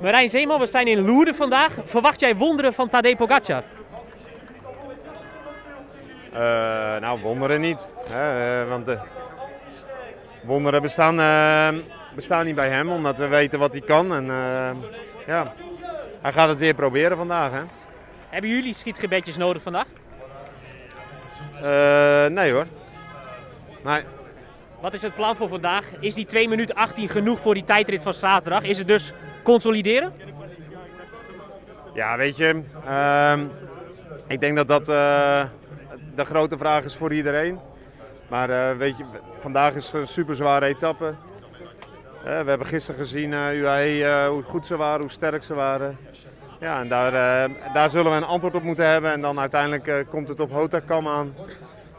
Marijn Zeeman, we zijn in Loerden vandaag. Verwacht jij wonderen van Tadej Pogacar? Uh, nou, wonderen niet. Hè? Uh, want de wonderen bestaan, uh, bestaan niet bij hem, omdat we weten wat hij kan. En ja, hij gaat het weer proberen vandaag. Hè? Hebben jullie schietgebedjes nodig vandaag? nee hoor. Nee. Wat is het plan voor vandaag? Is die 2 minuten 18 genoeg voor die tijdrit van zaterdag? Is het dus consolideren? Ja, weet je, uh, ik denk dat dat uh, de grote vraag is voor iedereen. Maar uh, weet je, vandaag is een super zware etappe. Uh, we hebben gisteren gezien UAE hoe goed ze waren, hoe sterk ze waren. Ja, en daar, daar zullen we een antwoord op moeten hebben. En dan uiteindelijk komt het op Hotakam aan.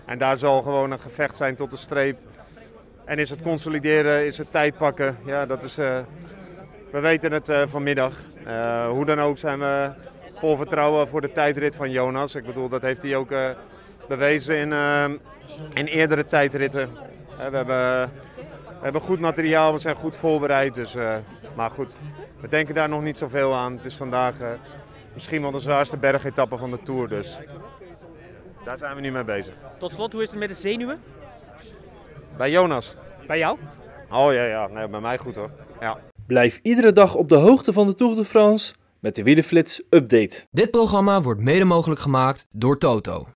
En daar zal gewoon een gevecht zijn tot de streep. En is het consolideren, is het tijd pakken. Ja, dat is, we weten het uh, vanmiddag. Uh, hoe dan ook zijn we vol vertrouwen voor de tijdrit van Jonas. Ik bedoel, dat heeft hij ook uh, bewezen in, in eerdere tijdritten. we, hebben, we hebben goed materiaal, we zijn goed voorbereid. Dus, maar goed, we denken daar nog niet zoveel aan. Het is vandaag misschien wel de zwaarste bergetappe van de Tour. Dus daar zijn we nu mee bezig. Tot slot, hoe is het met de zenuwen? Bij Jonas. Bij jou? Oh ja, ja. Nee, bij mij goed hoor. Ja. Blijf iedere dag op de hoogte van de Tour de France met de Wielenflits Update. Dit programma wordt mede mogelijk gemaakt door Toto.